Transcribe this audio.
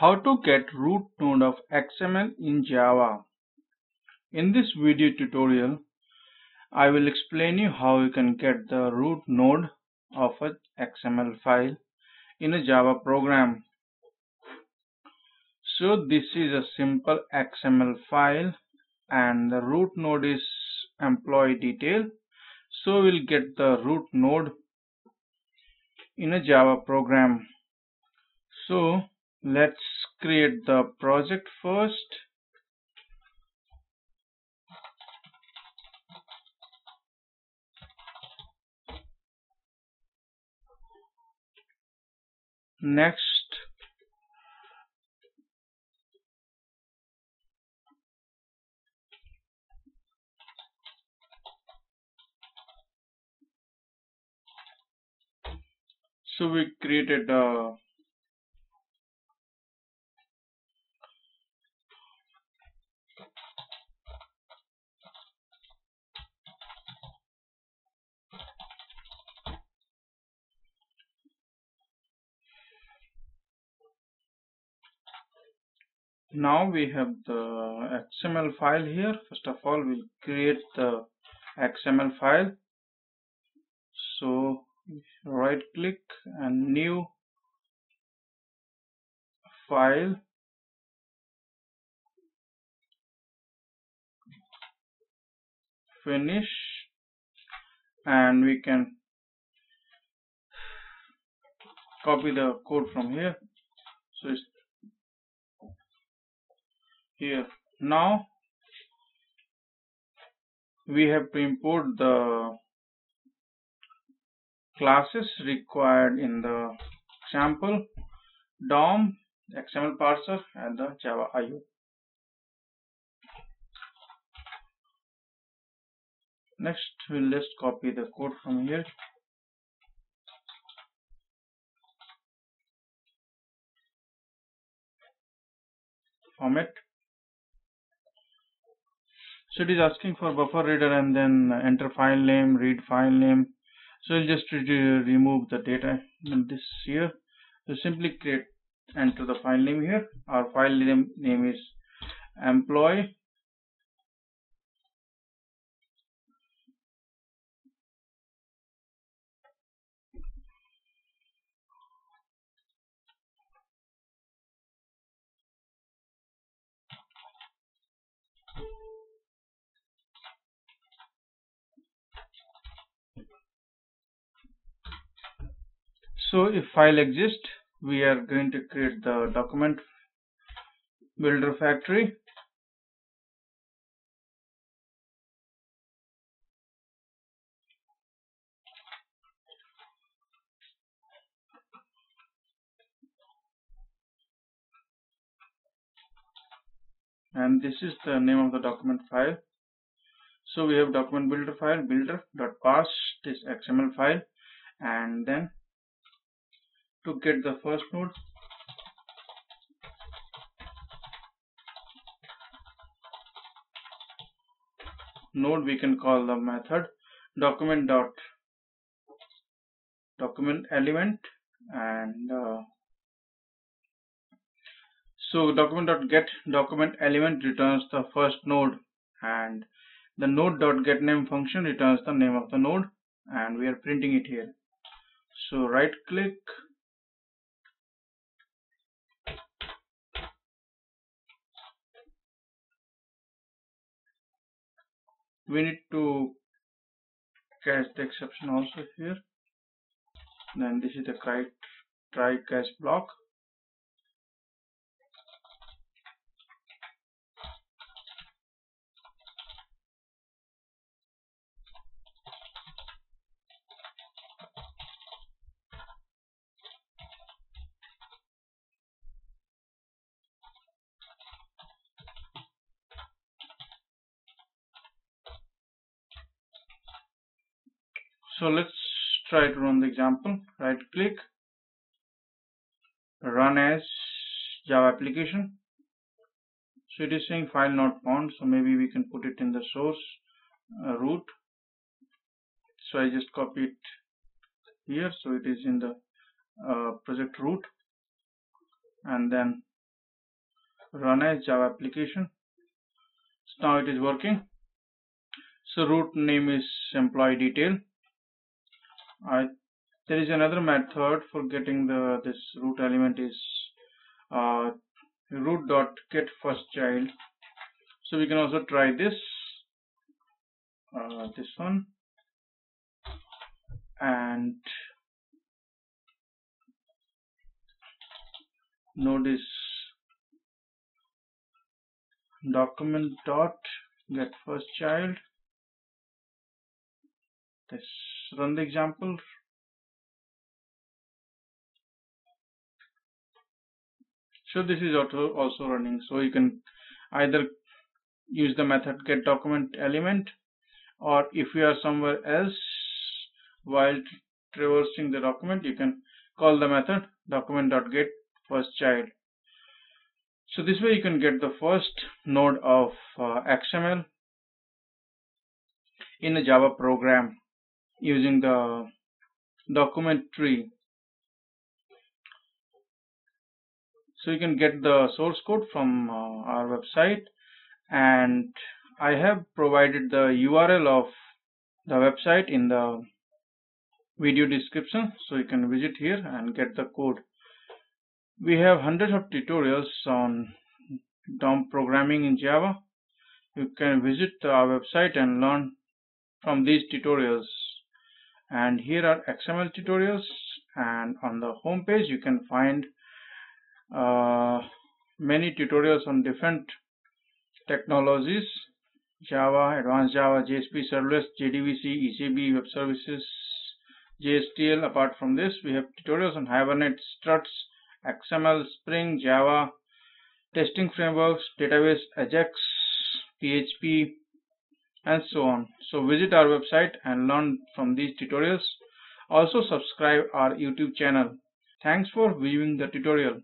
How to get root node of XML in Java. In this video tutorial, I will explain you how you can get the root node of a XML file in a Java program. So this is a simple XML file and the root node is employee detail. So we'll get the root node in a Java program. So let's create the project first. Next. So we created a now we have the XML file here. First of all we'll create the XML file. So right click and new file. Finish. And we can copy the code from here. So it's here. Now we have to import the classes required in the sample DOM XML parser and the Java IO. Next we'll just copy the code from here. Format so it is asking for buffer reader and then enter file name read file name. So I'll just re remove the data in this here. So simply create enter the file name here. Our file name, name is employee so if file exists we are going to create the document builder factory. And this is the name of the document file. So we have document builder file builder dot parse this xml file. And then to get the first node. Node we can call the method document dot document element and uh, so document dot get document element returns the first node and the node dot get name function returns the name of the node and we are printing it here. So right click we need to catch the exception also here. Then this is the try, try catch block so let's try to run the example. Right click. Run as java application. So it is saying file not found. So maybe we can put it in the source uh, root. So i just copy it here. So it is in the uh, project root. And then run as Java application. So now it is working. So root name is employee detail. I, there is another method for getting the this root element is uh, root dot get first child. So we can also try this uh, this one and notice document dot get first child let's run the example so this is auto also running. So you can either use the method get document element or if you are somewhere else while traversing the document you can call the method document.get first child. So this way you can get the first node of uh, XML in a Java program using the document tree so you can get the source code from uh, our website. And I have provided the URL of the website in the video description. So you can visit here and get the code. We have hundreds of tutorials on DOM programming in Java. You can visit our website and learn from these tutorials and here are XML tutorials and on the home page you can find uh, many tutorials on different technologies Java, Advanced Java, JSP Servlets, JDBC, EJB, Web Services, JSTL. Apart from this, we have tutorials on Hibernate, Struts, XML, Spring, Java, testing frameworks, database, Ajax, PHP, and so on. So visit our website and learn from these tutorials. Also subscribe our YouTube channel. Thanks for viewing the tutorial.